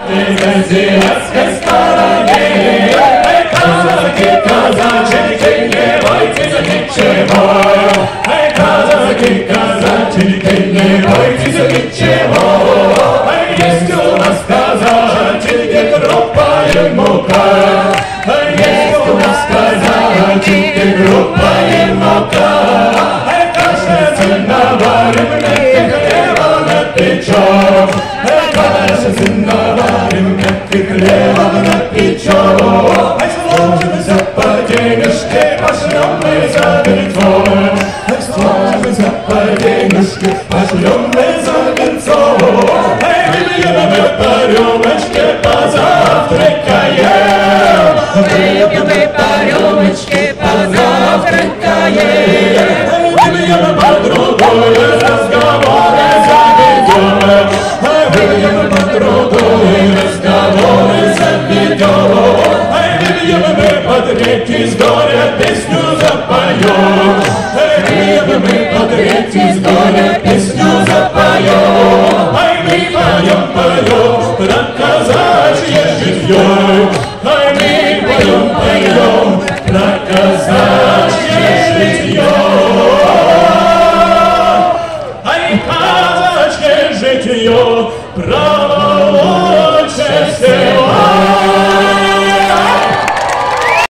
Азиатской стороне Эй, казаки, казаченьки, не бойтесь ничего казаки, казаченьки, не бойтесь ничего есть у нас казаченьки, группа и есть у нас казаченьки, группа и мука Эй, кашницы наварим, мягких хлеба напечем денежке, пошлем мы за венцом Эй, сложимся по денежке, пошлем мы за венцом Эй, выпьем мы по рюмочке, позавтракаем Выпьем мы по рюмочке, позавтракаем. Горя песню запоем выпьем мы под реки с горя песню запоем Эй, мы поем, поем про казачье житье Эй, мы поем, поем про казачье житье Ай, казачье житье, право